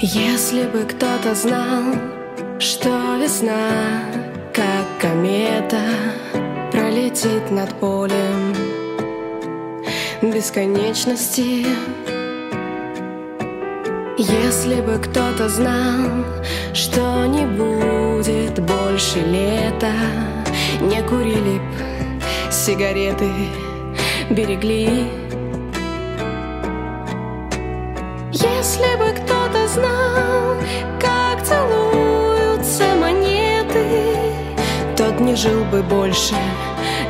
Если бы кто-то знал, что весна, как комета, пролетит над полем бесконечности. Если бы кто-то знал, что не будет больше лета, не курили б сигареты, берегли. Если бы кто-то знал, как целуются монеты, тот не жил бы больше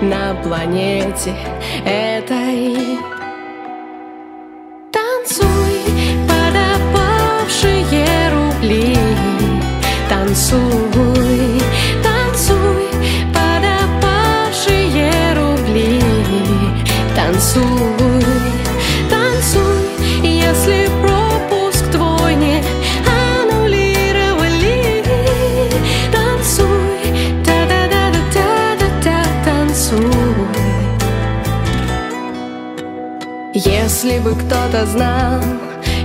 на планете этой. Танцуй, под опавшие рубли, танцуй, танцуй, под опавшие рубли, танцуй, Если бы кто-то знал,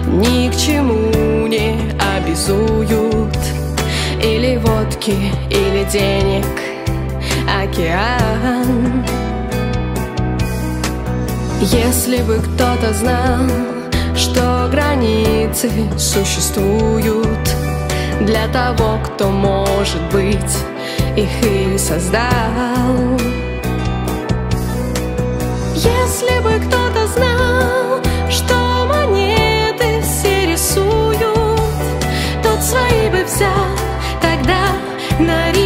ни к чему не обязуют. Или водки, или денег, океан. Если бы кто-то знал, что границы существуют Для того, кто, может быть, их и создал. Если бы кто-то знал, что монеты все рисуют, тот свои бы взял тогда на рисунок.